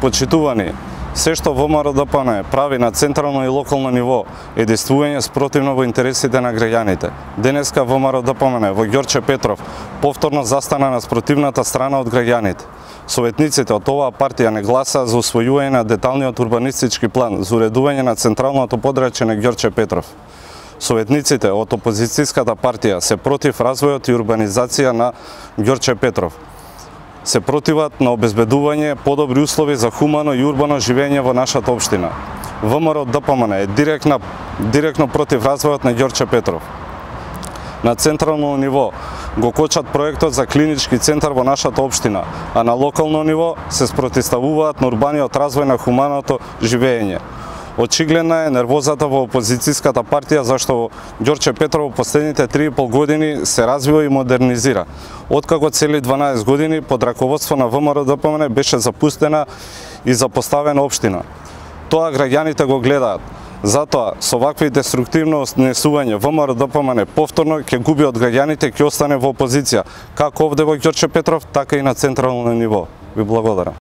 Почитувани, се што ВМРО прави на централно и локално ниво е действување спротивно во интересите на граѓаните. Денеска ВМРО во Ѓорче Петров повторно застана на спротивната страна од граѓаните. Советниците од оваа партија не гласаа за усвојување на деталниот урбанистички план за уредување на централното подрачје на Ѓорче Петров. Советниците од опозицијската партија се против развојот и урбанизација на Ѓорче Петров се противат на обезбедување подобри услови за хумано и урбано живење во нашата општина. ВМРО ДПМН е директно, директно против развојот на Ѓорче Петров. На централно ниво го кочат проектот за клинички центар во нашата општина, а на локално ниво се спротиставуваат на урбаниот развој на хуманото живење. Очигледна е нервозата во опозицијската партија зашто Ѓорче Петров последните 3,5 години се развива и модернизира. Откако цели 12 години под раководство на ВМРО ДПМН беше запустена и запоставена општина. Тоа граѓаните го гледаат. Затоа, со вакви деструктивно однесување, ВМРО ДПМН повторно ќе губи од граѓаните, ќе остане во опозиција, како овде во Ѓорче Петров, така и на централно ниво. Ви благодарам.